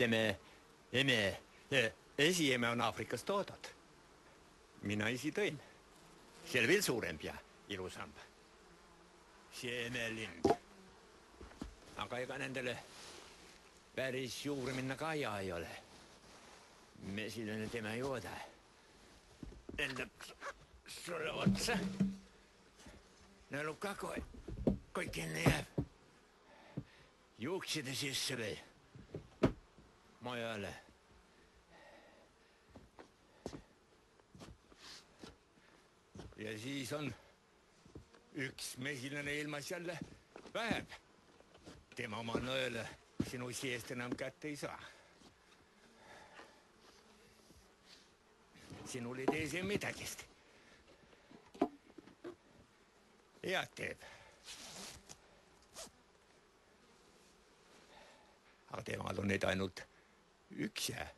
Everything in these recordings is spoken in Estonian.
teeme eme, esieme on Aafrikast toodud. mina isi tõin. see oli veel suurem ja ilusam. see emelind. aga ega nendele päris juurde minna ka hea ei ole. mesilane tema ei ooda. lendab sulle otsa. nõelub ka kohe, kõik enne jääb. juukside sisse või majale. ja siis on üks mesilane ilmas jälle vähem. tema oma nõele sinu seest enam kätte ei saa. sinul ei tee see midagist. head teeb. aga temal on neid ainult üks jää,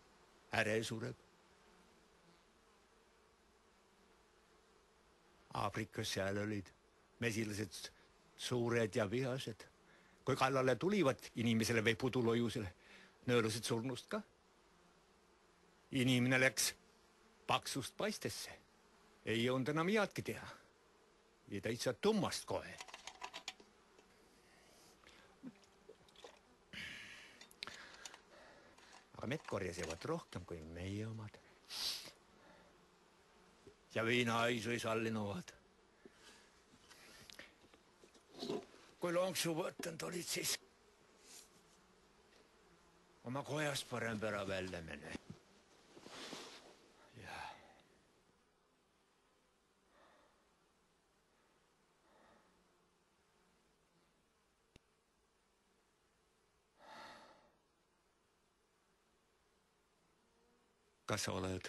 äre sureb. Aafrikas seal olid mesilased suured ja vihased. kui kallale tulivad inimesele või pudulojusele, nõelusid surnust ka. inimene läks paksust paistesse, ei jõudnud enam headki teha. ja täitsa tummast kohe aga mett korjasevad rohkem kui meie omad. ja viinahaisu ei sallinud. kui lonksu võtnud olid, siis oma kojast parem pära välja mene. Kas sa oled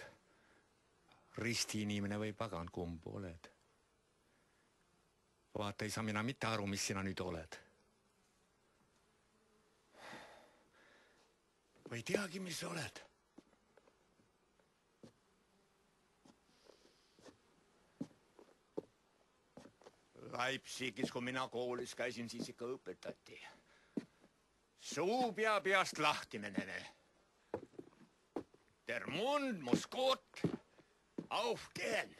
ristiinimene või pagan, kumb oled? vaata, ei saa mina mitte aru, mis sina nüüd oled. või ei teagi, mis sa oled. Leipzigis, kui mina koolis käisin, siis ikka õpetati. suu pea peast lahti menene Der Mund muss gut aufgehen.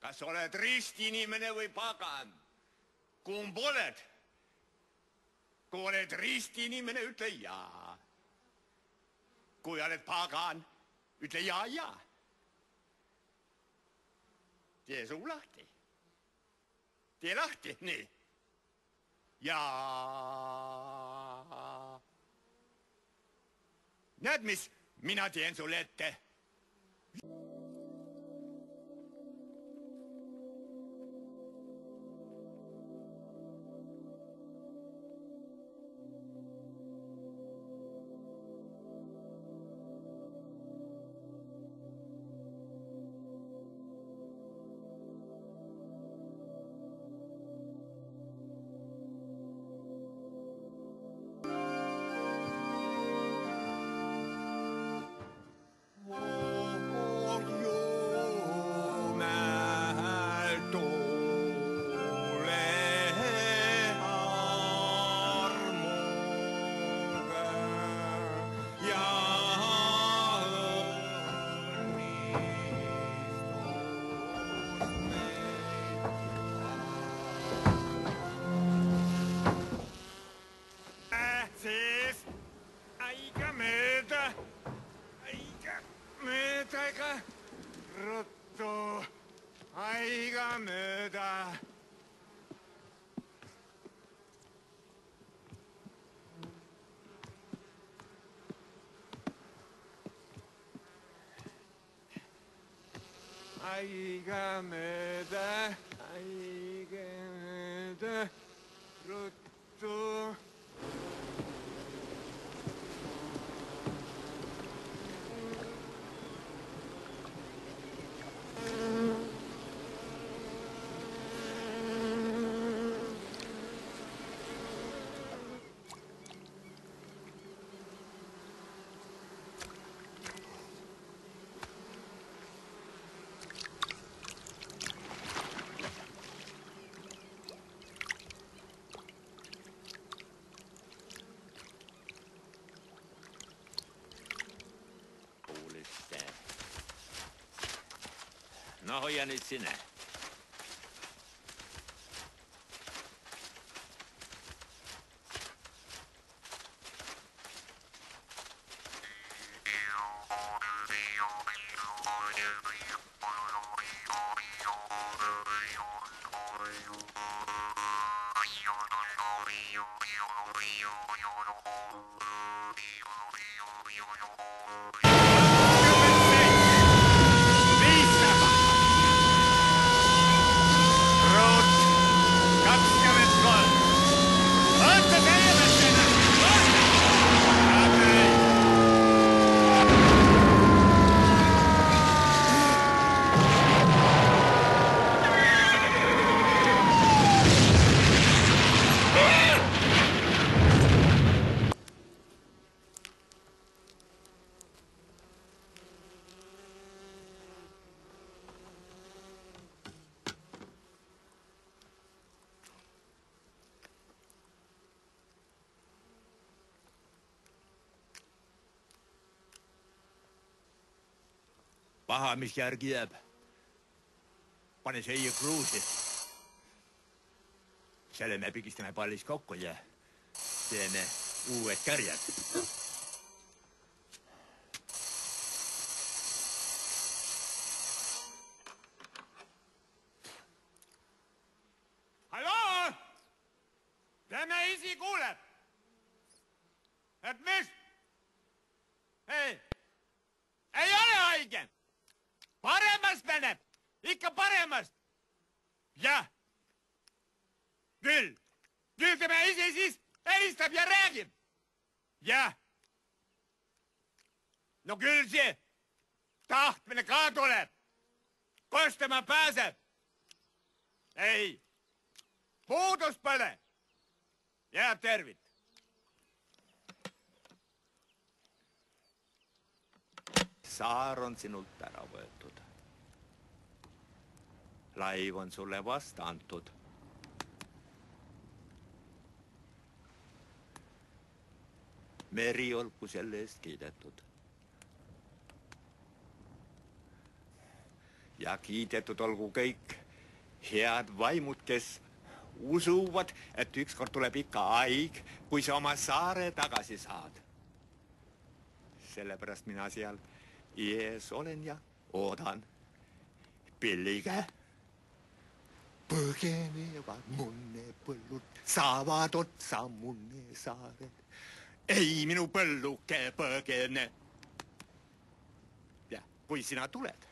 kas oled ristinimene või pagan? kumb oled? kui oled ristinimene, ütle jaa. kui oled pagan, ütle jaa, jaa. tee suu lahti. tee lahti, nii ja näed, mis mina teen sulle ette. Αιγάμε ma hoian nüüd sinna. viissada. paha, mis järgi jääb. pane siia kruusi. selle me pigistame pallis kokku ja teeme uued kärjed. halloo, teeme isi kuuleb. et mis? ei, ei ole haige. paremast meneb, ikka paremast. jah. küll, küll tema ise siis helistab ja no küll see tahtmine ka tuleb. kust tema pääseb? ei, puudust pole. jääb tervit. saar on sinult ära võetud. laiv on sulle vastu antud. Meri olgu selle eest kiidetud. ja kiidetud olgu kõik head vaimud, kes usuvad, et ükskord tuleb ikka aeg, kui sa oma saare tagasi saad. sellepärast mina seal ees olen ja oodan. pillige. põgenevad munnepõllud, saavad otsa munnesaared. ei, minu põlluke põgene. jah, kui sina tuled,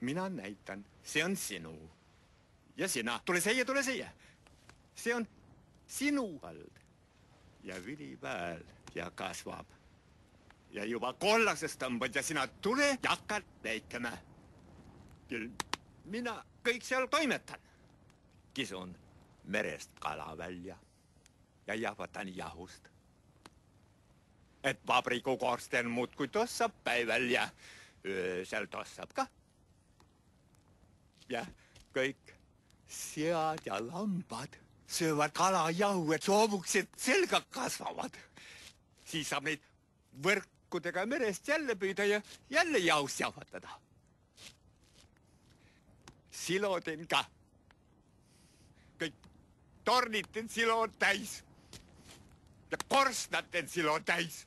mina näitan, see on sinu. ja sina, tule siia, tule siia. see on sinu vald ja vilipääl ja kasvab ja juba kollasest tõmbad ja sina tule ja hakkad lõikama. küll mina kõik seal toimetan. kisun merest kala välja ja jahvatan jahust. Et vabrikukorsten muudkui tossab päeval ja öösel tossab ka. jah, kõik sead ja lambad söövad kalajauhu, et soomukesed selga kasvavad. siis saab neid võrkudega merest jälle püüda ja jälle jaost jahvatada. silo teen ka. kõik tornid teen silo täis. ja korstnad teen silo täis.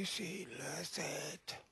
Jagu? peast mesilased.